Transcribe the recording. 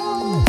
Oh.